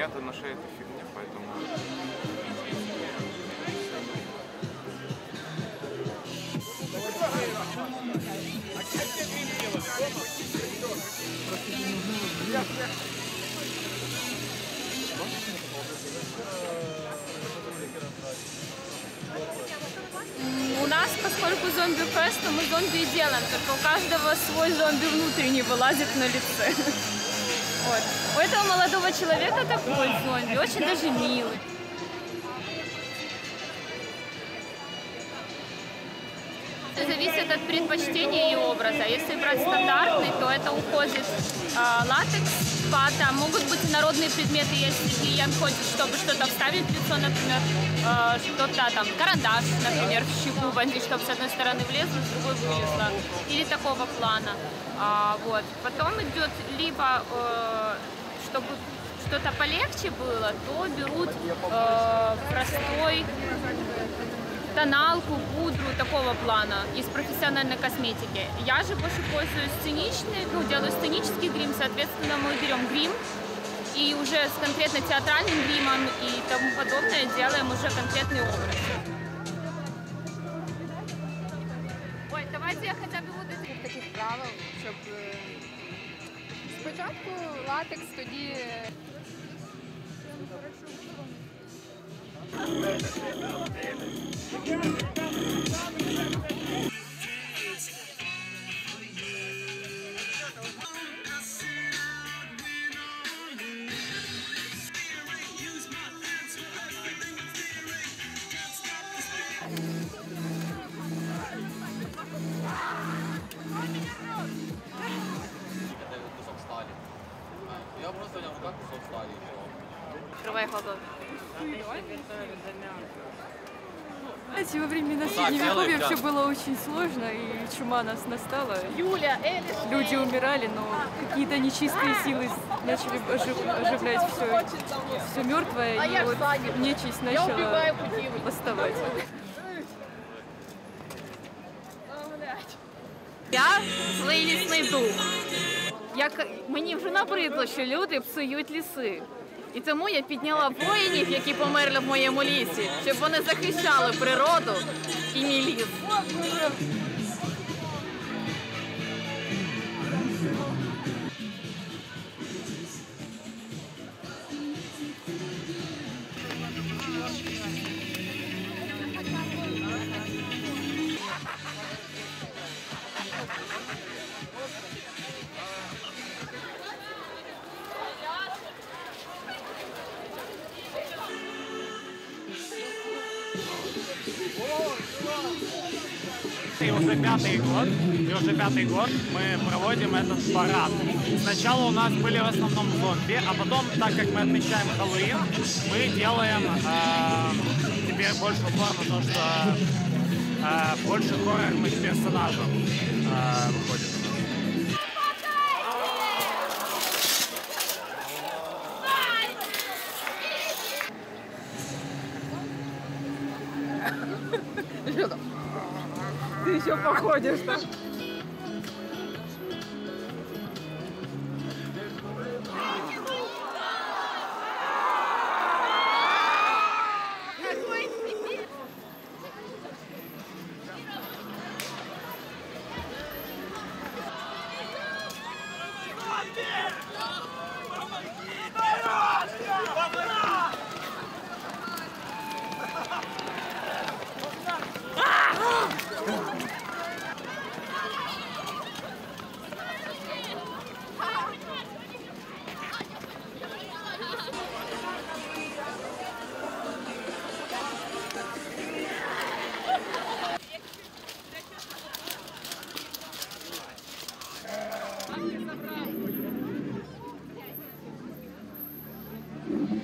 Меня-то на шее это фигня, поэтому... У нас, поскольку зомби-фест, то мы зомби и делаем, только у каждого свой зомби внутренний вылазит на лице. Вот. Этого молодого человека такой зомби, очень даже милый. Это зависит от предпочтений и образа. Если брать стандартный, то это уходит а, латекс, вата. Могут быть народные предметы, если клиент хочет, чтобы что-то вставить в лицо, например, а, что-то там, карандаш, например, в щеку вонзить, чтобы с одной стороны влезло, с другой вылезло. Или такого плана. А, вот. Потом идет либо, э, чтобы что-то полегче было, то берут э, простой тоналку, пудру такого плана из профессиональной косметики. Я же больше пользуюсь сценичной, ну, делаю сценический грим, соответственно, мы берем грим и уже с конкретно театральным гримом и тому подобное делаем уже конкретный образ. Ой, давайте я хотя бы вот эти... таких правил, щоб е, спочатку латекс, тоді кусок Открывай глаза. Знаете, во время так, Средневековья делай, все да. было очень сложно, и чума нас настала. Юля, Элиш, Люди умирали, но какие-то нечистые силы начали ожив- оживлять все, все мертвое, и вот нечисть начала восставать. Я злий лісний дух. Як мені вже набридло, що люди псують ліси. І тому я підняла воїнів, які померли в моєму лісі, щоб вони захищали природу і мій ліс. И уже пятый год, и уже пятый год мы проводим этот парад. Сначала у нас были в основном зомби, а потом, так как мы отмечаем Хэллоуин, мы делаем э, теперь больше упор на то, что э, больше хоррорных персонажей э, выходит Ты еще походишь там.